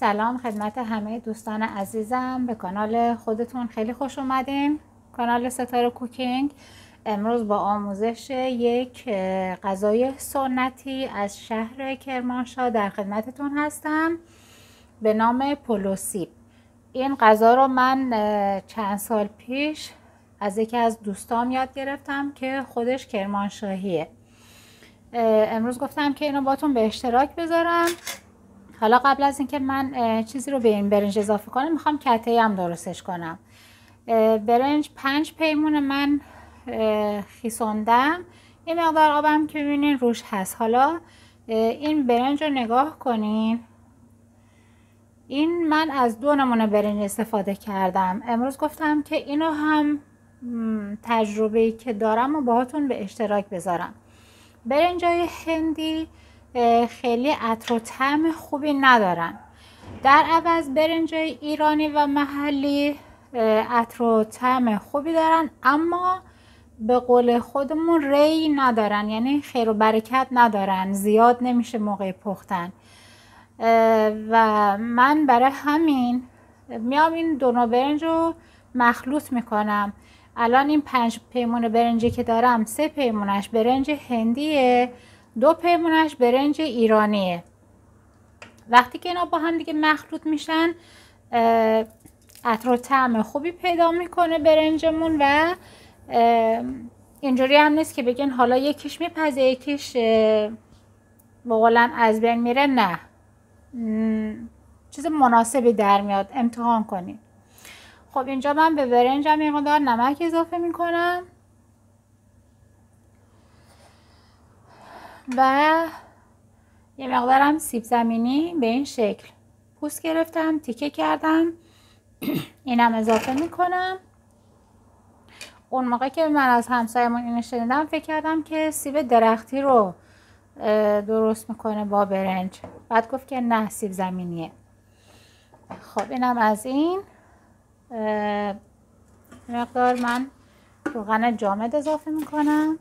سلام خدمت همه دوستان عزیزم. به کانال خودتون خیلی خوش اومدین. کانال ستاره کوکینگ امروز با آموزش یک غذای سنتی از شهر کرمانشاه در خدمتتون هستم. به نام پلوسیب این غذا رو من چند سال پیش از یکی از دوستام یاد گرفتم که خودش کرمانشاهیه. امروز گفتم که اینو باتون به اشتراک بذارم. حالا قبل از اینکه من چیزی رو به این برنج اضافه کنم می‌خوام کته هم درستش کنم. برنج پنج پیمون من خیسوندم. این مقدار آبم که ببینین روش هست. حالا این برنج رو نگاه کنین. این من از دو نمونه برنج استفاده کردم. امروز گفتم که اینو هم تجربه که دارم و باهاتون به اشتراک بذارم. برنجای هندی خیلی عطر و طعم خوبی ندارن. در عوض برنجای ایرانی و محلی عطر و طعم خوبی دارن اما به قول خودمون ری ندارن یعنی خیر و برکت ندارن زیاد نمیشه موقع پختن. و من برای همین میام این دو برنج رو مخلوط می‌کنم. الان این پنج پیمون برنجی که دارم سه پیمونش برنج هندیه. دو پیمونش برنج ایرانیه. وقتی که اینا با هم دیگه مخلوط میشن عطر و طعم خوبی پیدا می‌کنه برنجمون و اینجوری هم نیست که بگین حالا یکیش میپزه یکیش بقولن از بین میره نه. چیز مناسبی در میاد امتحان کنید خب اینجا من به برنجم یه مقدار نمک اضافه می‌کنم. و یه مقدارم سیب زمینی به این شکل پوست گرفتم تیکه کردم. اینم اضافه می‌کنم. اون موقع که من از همسایمون اینو شنیدم فکر کردم که سیب درختی رو درست می‌کنه با برنج. بعد گفت که نه سیب زمینیه. خب اینم از این. مقدار من روغن جامد اضافه می‌کنم.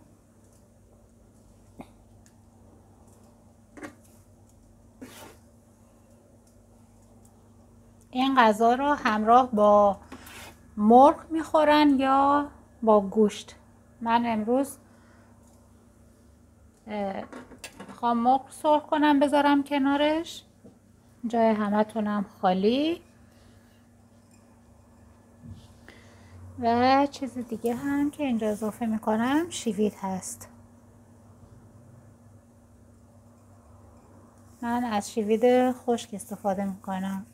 این غذا رو همراه با مرغ می‌خورن یا با گوشت. من امروز می‌خوام مرغ سرخ کنم بذارم کنارش. جای همه تونم خالی. و چیز دیگه هم که اینجا اضافه می‌کنم شیوید هست. من از شیوید خشک استفاده می‌کنم.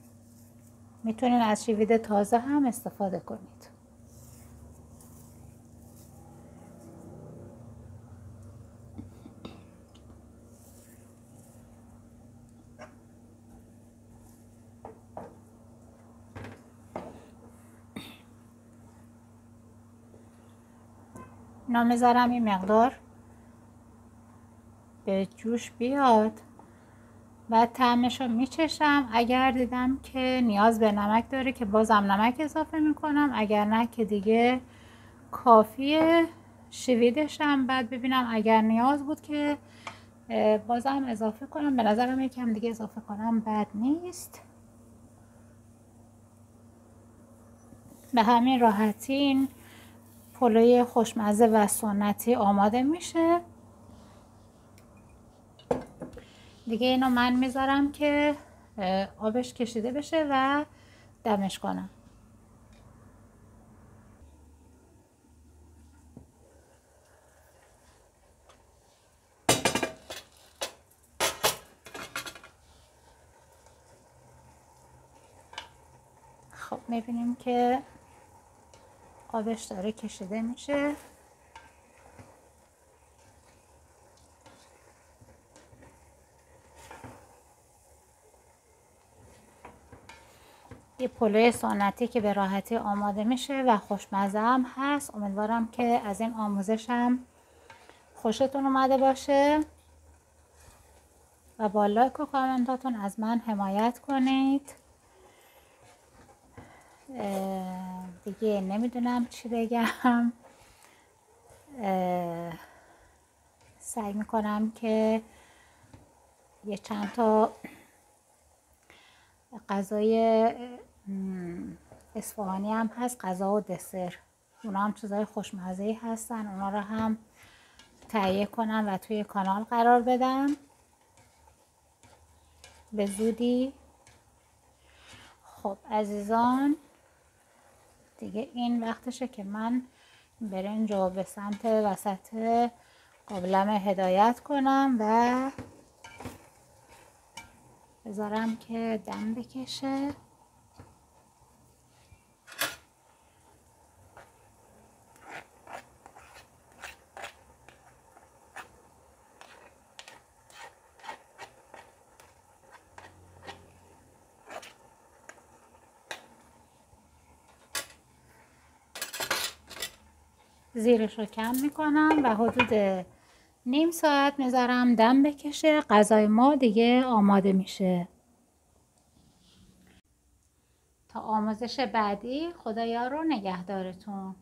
می‌تونین از شیوید تازه هم استفاده کنید. اینا می‌ذارم این مقدار به جوش بیاد. بعد تعمش رو میچشم. اگر دیدم که نیاز به نمک داره که بازم نمک اضافه می‌کنم. اگر نه که دیگه کافیه شویدشم. بعد ببینم اگر نیاز بود که بازم اضافه کنم. به نظرم یکم دیگه اضافه کنم بد نیست. به همین راحتی این پلوی خوشمزه و سنتی آماده میشه. دیگه اینو من می‌ذارم که آبش کشیده بشه و دمش کنم. خب می‌بینیم که آبش داره کشیده میشه. یه پلوی سنتی که به راحتی آماده میشه و خوشمزه هم هست. امیدوارم که از این آموزشم خوشتون اومده باشه و با لایک و کامنتاتون از من حمایت کنید. دیگه نمی‌دونم چی بگم. سعی می‌کنم که یه چند تا غذای اصفهانی هم هست غذا و دسر. اونا هم چیزای خوشمزه هستن. اونا رو هم تهیه کنم و توی کانال قرار بدم. به زودی. خب عزیزان دیگه این وقتشه که من برنج رو به سمت وسط قابلم هدایت کنم و بذارم که دم بکشه. زیرش رو کم می‌کنم و حدود نیم ساعت می‌ذارم دم بکشه غذای ما دیگه آماده میشه. تا آموزش بعدی خدایا رو نگهدارتون.